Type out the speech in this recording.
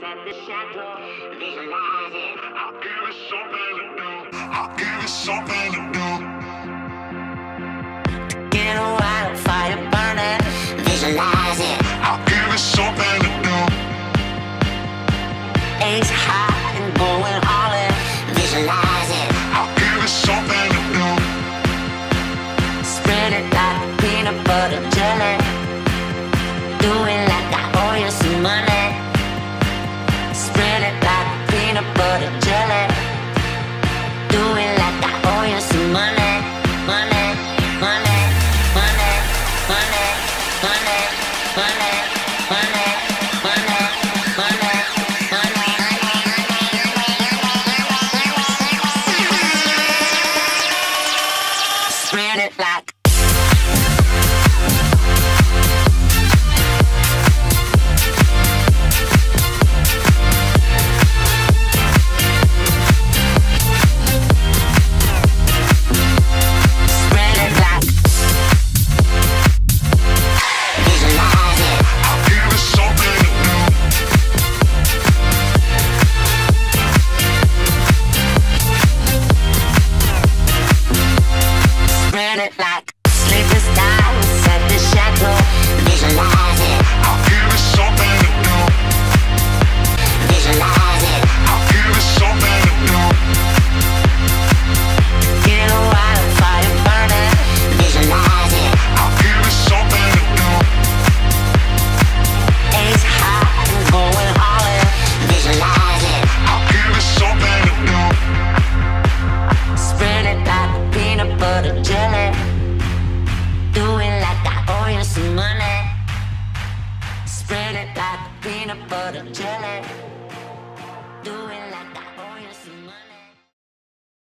set the shadow. Visualize it. I'll give it something to do. I'll give it something to do. Get a wildfire burning. Visualize it. I'll give it something to do. Ace high and going all in. Visualize it. I'll give it something to do. Spread it like peanut butter Spread it like black Really like the peanut butter jelly.